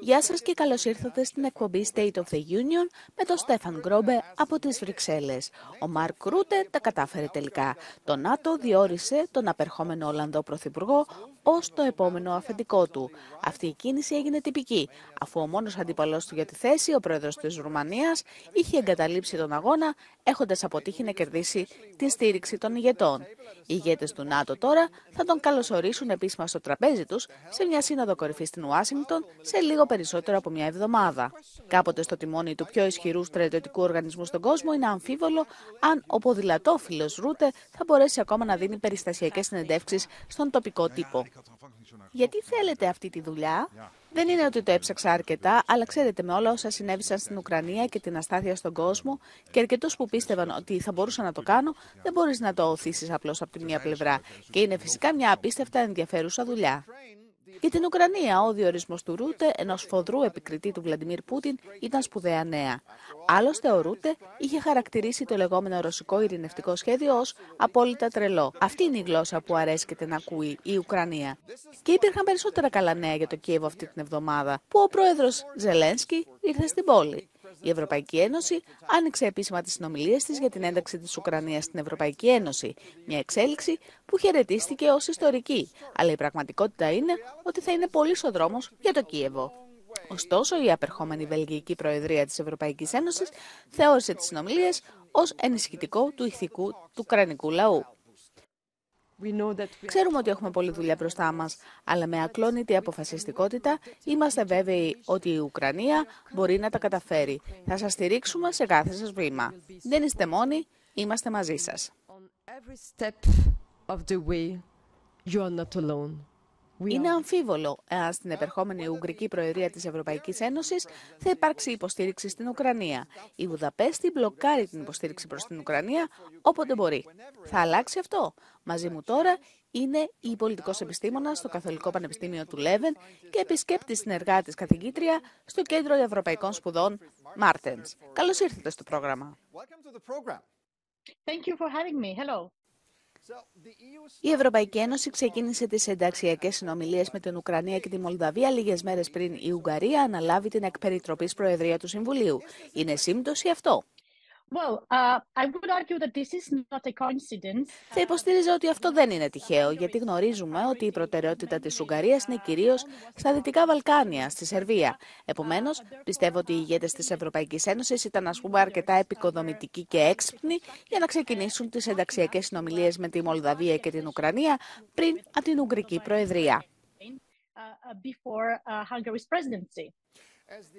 Γεια σας και καλώς ήρθατε στην εκπομπή State of the Union με τον Στέφαν Γκρόμπε από τις Βρυξέλλες. Ο Μαρκ Ρούτε τα κατάφερε τελικά. Το ΝΑΤΟ διόρισε τον απερχόμενο Ολλανδό Πρωθυπουργό ως το επόμενο αφεντικό του. Αυτή η κίνηση έγινε τυπική, αφού ο μόνος αντίπαλός του για τη θέση, ο πρόεδρος της Ρουμανίας, είχε εγκαταλείψει τον αγώνα, έχοντας αποτύχει να κερδίσει τη στήριξη των ηγετών. Οι ηγέτες του ΝΑΤΟ τώρα θα τον καλωσορίσουν επίσημα στο τραπέζι τους σε μια σύνοδο κορυφής στην Ουάσιγκτον σε λίγο περισσότερο από μια εβδομάδα. Κάποτε στο τιμόνι του πιο ισχυρού στρατιωτικού οργανισμού στον κόσμο είναι αμφίβολο αν ο ποδηλατόφιλος Ρούτε θα μπορέσει ακόμα να δίνει περιστασιακές συνεντεύξεις στον τοπικό τύπο. Γιατί θέλετε αυτή τη δουλειά; Δεν είναι ότι το έψαξα αρκετά, αλλά ξέρετε με όλα όσα συνέβησαν στην Ουκρανία και την αστάθεια στον κόσμο και αρκετούς που πίστευαν ότι θα μπορούσα να το κάνω, δεν μπορείς να το οθήσεις απλώς από τη μία πλευρά. Και είναι φυσικά μια απίστευτα ενδιαφέρουσα δουλειά. Για την Ουκρανία, ο διορισμός του Ρούτε, ενός φοδρού επικριτή του Βλαντιμίρ Πούτιν, ήταν σπουδαία νέα. Άλλωστε, ο Ρούτε είχε χαρακτηρίσει το λεγόμενο ρωσικό ειρηνευτικό σχέδιο ως απόλυτα τρελό. Αυτή είναι η γλώσσα που αρέσκεται να ακούει η Ουκρανία. Και υπήρχαν περισσότερα καλά νέα για το Κίεβο αυτή την εβδομάδα, που ο πρόεδρος Ζελένσκι ήρθε στην πόλη. Η Ευρωπαϊκή Ένωση άνοιξε επίσημα τις συνομιλίες της για την ένταξη της Ουκρανίας στην Ευρωπαϊκή Ένωση. Μια εξέλιξη που χαιρετίστηκε ως ιστορική. Αλλά η πραγματικότητα είναι ότι θα είναι πολύ ο δρόμος για το Κίεβο. Ωστόσο, η απερχόμενη Βελγική Προεδρία της Ευρωπαϊκής Ένωσης θεώρησε τις συνομιλίες ως ενισχυτικό του ηθικού του ουκρανικού λαού. Ξέρουμε ότι έχουμε πολλή δουλειά μπροστά μας, αλλά με ακλόνητη αποφασιστικότητα είμαστε βέβαιοι ότι η Ουκρανία μπορεί να τα καταφέρει. Θα σας στηρίξουμε σε κάθε σας βήμα. Δεν είστε μόνοι, είμαστε μαζί σας. Είναι αμφίβολο εάν στην επερχόμενη Ουγγρική Προεδρία της Ευρωπαϊκής Ένωσης θα υπάρξει υποστήριξη στην Ουκρανία. Η Βουδαπέστη μπλοκάρει την υποστήριξη προς την Ουκρανία όποτε μπορεί. Θα αλλάξει αυτό; Μαζί μου τώρα είναι η πολιτικός επιστήμονας στο Καθολικό Πανεπιστήμιο του Λέβεν και επισκέπτη συνεργάτη καθηγήτρια στο Κέντρο Ευρωπαϊκών Σπουδών Μάρτενς. Καλώς ήρθατε στο πρόγραμμα. Η Ευρωπαϊκή Ένωση ξεκίνησε τις ενταξιακές συνομιλίες με την Ουκρανία και τη Μολδαβία λίγες μέρες πριν η Ουγγαρία αναλάβει την εκπεριτροπής Προεδρία του Συμβουλίου. Είναι σύμπτωση αυτό. Θα υποστήριζα ότι αυτό δεν είναι τυχαίο, γιατί γνωρίζουμε ότι η προτεραιότητα της Ουγγαρίας είναι κυρίως στα Δυτικά Βαλκάνια, στη Σερβία. Επομένως, πιστεύω ότι οι ηγέτες της Ευρωπαϊκής Ένωσης ήταν, ας πούμε, αρκετά επικοδομητικοί και έξυπνοι για να ξεκινήσουν τις ενταξιακές συνομιλίες με τη Μολδαβία και την Ουκρανία πριν από την Ουγγρική Προεδρία.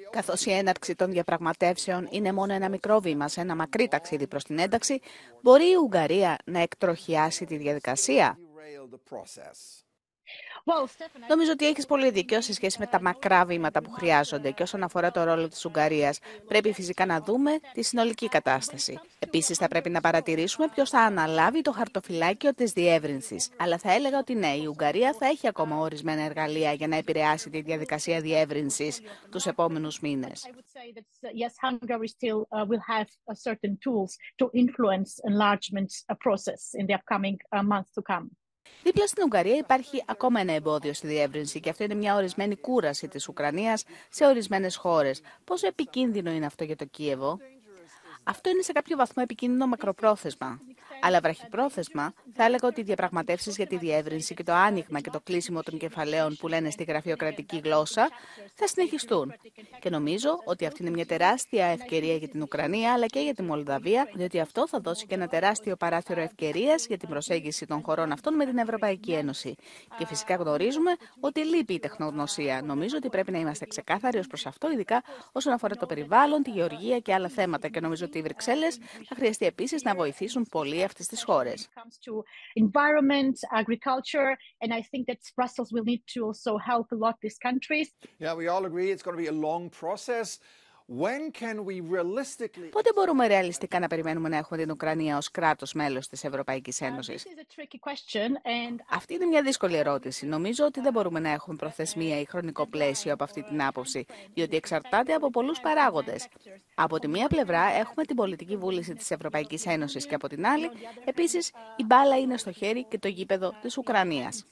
Καθώς η έναρξη των διαπραγματεύσεων είναι μόνο ένα μικρό βήμα σε ένα μακρύ ταξίδι προς την ένταξη, μπορεί η Ουγγαρία να εκτροχιάσει τη διαδικασία. Νομίζω ότι έχεις πολύ δίκιο σε σχέση με τα μακρά βήματα που χρειάζονται και όσον αφορά το ρόλο της Ουγγαρίας, πρέπει φυσικά να δούμε τη συνολική κατάσταση. Επίσης, θα πρέπει να παρατηρήσουμε ποιος θα αναλάβει το χαρτοφυλάκιο της διεύρυνσης. Αλλά θα έλεγα ότι ναι, η Ουγγαρία θα έχει ακόμα ορισμένα εργαλεία για να επηρεάσει τη διαδικασία διεύρυνσης τους επόμενους μήνες. Δίπλα στην Ουγγαρία υπάρχει ακόμα ένα εμπόδιο στη διεύρυνση και αυτό είναι μια ορισμένη κούραση της Ουκρανίας σε ορισμένες χώρες. Πόσο επικίνδυνο είναι αυτό για το Κίεβο; Αυτό είναι σε κάποιο βαθμό επικίνδυνο μακροπρόθεσμα. Αλλά βραχυπρόθεσμα, θα έλεγα ότι οι διαπραγματεύσεις για τη διεύρυνση και το άνοιγμα και το κλείσιμο των κεφαλαίων που λένε στη γραφειοκρατική γλώσσα θα συνεχιστούν. Και νομίζω ότι αυτή είναι μια τεράστια ευκαιρία για την Ουκρανία αλλά και για τη Μολδαβία, διότι αυτό θα δώσει και ένα τεράστιο παράθυρο ευκαιρίας για την προσέγγιση των χωρών αυτών με την Ευρωπαϊκή Ένωση. Και φυσικά γνωρίζουμε ότι λείπει η τεχνογνωσία. Νομίζω ότι πρέπει να είμαστε ξεκάθαροι ως προς αυτό, ειδικά όσον αφορά το περιβάλλον, τη γεωργία και άλλα θέματα. Και νομίζω ότι οι Βρυξέλλες θα χρειαστεί επίσης να βοηθήσουν πολύ αυτές τις χώρες. environment, agriculture, and I think that Brussels will need to also help a lot these countries. Yeah, we all agree it's going to be a long process. Πότε μπορούμε ρεαλιστικά να περιμένουμε να έχουμε την Ουκρανία ως κράτος μέλος της Ευρωπαϊκής uh, Ένωσης; Αυτή είναι μια δύσκολη ερώτηση. Νομίζω ότι δεν μπορούμε να έχουμε προθεσμία ή χρονικό πλαίσιο από αυτή την άποψη, διότι εξαρτάται από πολλούς παράγοντες. Από τη μία πλευρά έχουμε την πολιτική βούληση της Ευρωπαϊκής Ένωσης και από την άλλη, επίσης, η μπάλα είναι στο χέρι και το γήπεδο της Ουκρανίας.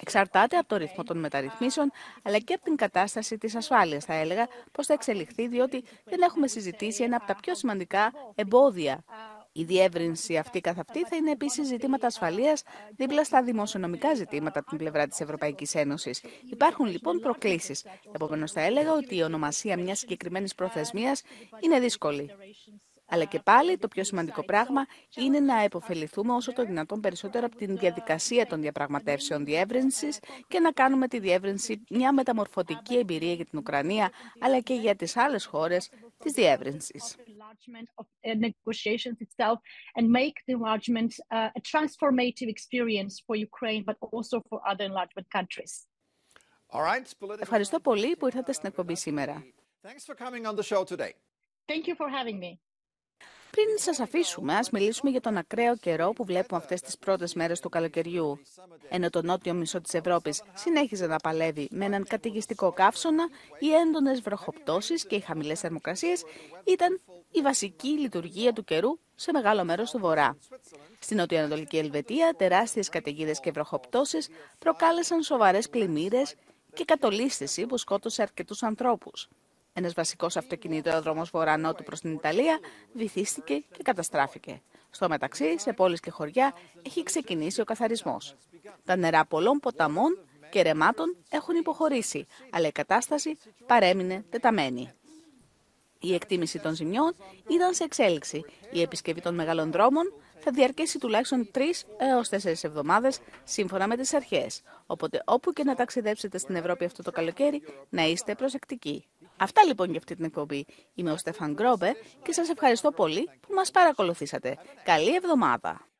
Εξαρτάται από το ρυθμό των μεταρρυθμίσεων, αλλά και από την κατάσταση της ασφάλειας, θα έλεγα, πώς θα εξελιχθεί, διότι δεν έχουμε συζητήσει ένα από τα πιο σημαντικά εμπόδια. Η διεύρυνση αυτή καθ' αυτή θα είναι επίσης ζητήματα ασφαλείας δίπλα στα δημοσιονομικά ζητήματα από την πλευρά της Ευρωπαϊκής Ένωσης. Υπάρχουν λοιπόν προκλήσεις. Επομένως, θα έλεγα ότι η ονομασία μιας συγκεκριμένης προθεσμίας είναι δύσκολη. Αλλά και πάλι το πιο σημαντικό πράγμα είναι να επωφεληθούμε όσο το δυνατόν περισσότερο από την διαδικασία των διαπραγματεύσεων διεύρυνσης και να κάνουμε τη διεύρυνση μια μεταμορφωτική εμπειρία για την Ουκρανία αλλά και για τις άλλες χώρες της διεύρυνσης. Ευχαριστώ πολύ που ήρθατε στην εκπομπή σήμερα. Thank you for having me. Πριν σας αφήσουμε, ας μιλήσουμε για τον ακραίο καιρό που βλέπουμε αυτές τις πρώτες μέρες του καλοκαιριού. Ενώ το νότιο μισό της Ευρώπης συνέχιζε να παλεύει με έναν κατηγιστικό καύσωνα, οι έντονες βροχοπτώσεις και οι χαμηλές θερμοκρασίες ήταν η βασική λειτουργία του καιρού σε μεγάλο μέρος του βορρά. Στην νοτιοανατολική Ελβετία, τεράστιες καταιγίδες και βροχοπτώσεις προκάλεσαν σοβαρές πλημμύρες και κατολίσθηση που σκότωσε αρκετούς ανθρώπους. Ένας βασικός αυτοκινητόδρομος βορρά-νότου προς την Ιταλία βυθίστηκε και καταστράφηκε. Στο μεταξύ, σε πόλεις και χωριά έχει ξεκινήσει ο καθαρισμός. Τα νερά πολλών ποταμών και ρεμάτων έχουν υποχωρήσει, αλλά η κατάσταση παρέμεινε τεταμένη. Η εκτίμηση των ζημιών ήταν σε εξέλιξη. Η επισκευή των μεγάλων δρόμων θα διαρκέσει τουλάχιστον 3 έως 4 εβδομάδες σύμφωνα με τις αρχές. Οπότε, όπου και να ταξιδέψετε στην Ευρώπη αυτό το καλοκαίρι, να είστε προσεκτικοί. Αυτά λοιπόν για αυτή την εκπομπή. Είμαι ο Στέφαν Γκρόμπε και σας ευχαριστώ πολύ που μας παρακολουθήσατε. Καλή εβδομάδα!